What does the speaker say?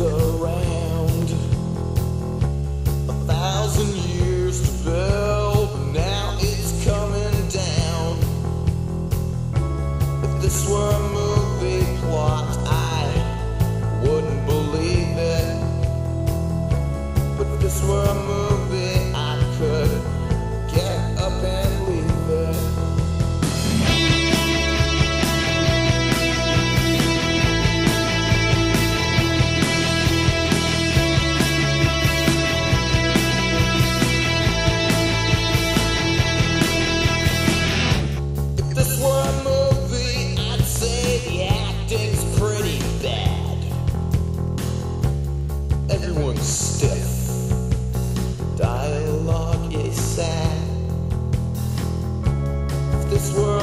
around, a thousand years to build. everyone's stiff. Dialogue is sad. If this world.